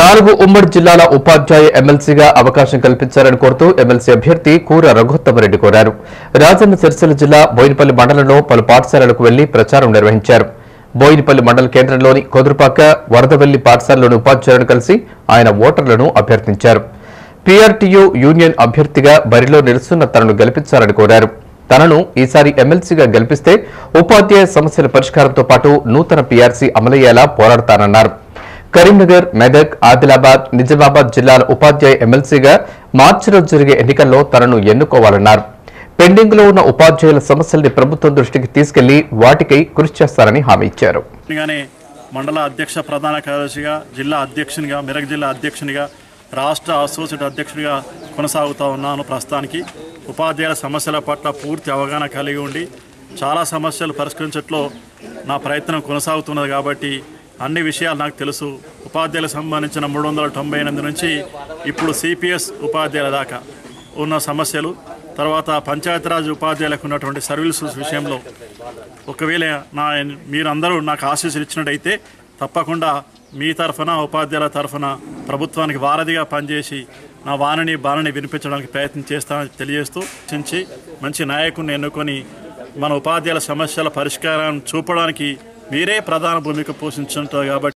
నాలుగు ఉమ్మడి జిల్లాల ఉపాధ్యాయ ఎమ్మెల్సీగా అవకాశం కల్పించాలని కోరుతూ ఎమ్మెల్సీ అభ్యర్థి కూర రఘుత్తమరెడ్డి కోరారు. రాజన్న సిరిసిల్ల జిల్లా బోయినపల్లి మండలంలో పలు పాఠశాలలకు వెళ్ళి ప్రచారం నిర్వహించారు. బోయినపల్లి మండల కేంద్రంలోని కొదురుపాక వరదవెల్లి పాఠశాలలోని ఉపాధ్యాయులను కలిసి ఆయన ఓటర్లను అభ్యర్థించారు. పీఆర్టీయూ యూనియన్ అభ్యర్థిగా బరిలో నిలుస్తున్న తనను గెలిపించాలని కోరారు. తనను ఈసారి ఎమ్మెల్సీగా గెలిపిస్తే ఉపాధ్యాయ సమస్యల పరిష్కారంతో పాటు నూతన పీఆర్సీ అమలయ్యేలా పోరాడతానన్నారు. కరీంనగర్ మెదక్ ఆదిలాబాద్ నిజామాబాద్ జిల్లాల ఉపాధ్యాయ ఎమ్మెల్సీగా మార్చిలో జరిగే ఎన్నికల్లో తనను ఎన్నుకోవాలన్నారు. పెండింగ్లో ఉన్న ఉపాధ్యాయుల సమస్యల్ని ప్రభుత్వం దృష్టికి తీసుకెళ్ళి వాటికై కృషి చేస్తారని హామీ ఇచ్చారు. మండల అధ్యక్ష ప్రధాన కార్యదర్శిగా జిల్లా అధ్యక్షునిగా మెరక్ జిల్లా అధ్యక్షునిగా రాష్ట్ర అసోసియేట్ అధ్యక్షుడిగా కొనసాగుతూ ఉన్నాను. ప్రస్తుతానికి ఉపాధ్యాయుల సమస్యల పట్ల పూర్తి అవగాహన కలిగి ఉండి చాలా సమస్యలు పరిష్కరించట్లో నా ప్రయత్నం కొనసాగుతున్నది కాబట్టి అన్ని విషయాలు నాకు తెలుసు. ఉపాధ్యాయులకు సంబంధించిన మూడు వందల తొంభై ఎనిమిది నుంచి ఇప్పుడు సిపిఎస్ ఉపాధ్యాయుల దాకా ఉన్న సమస్యలు తర్వాత పంచాయతీరాజ్ ఉపాధ్యాయులకు ఉన్నటువంటి సర్వీసెస్ విషయంలో ఒకవేళ నా మీరందరూ నాకు ఆశీస్సులు ఇచ్చినట్టయితే తప్పకుండా మీ తరఫున ఉపాధ్యాయుల తరఫున ప్రభుత్వానికి వారధిగా పనిచేసి నా వానని బాలని వినిపించడానికి ప్రయత్నం చేస్తానని తెలియజేస్తూ చించి మంచి నాయకుడిని ఎన్నుకొని మన ఉపాధ్యాయుల సమస్యల పరిష్కారాన్ని చూపడానికి మీరే ప్రధాన భూమిక పోషించుంటారు కాబట్టి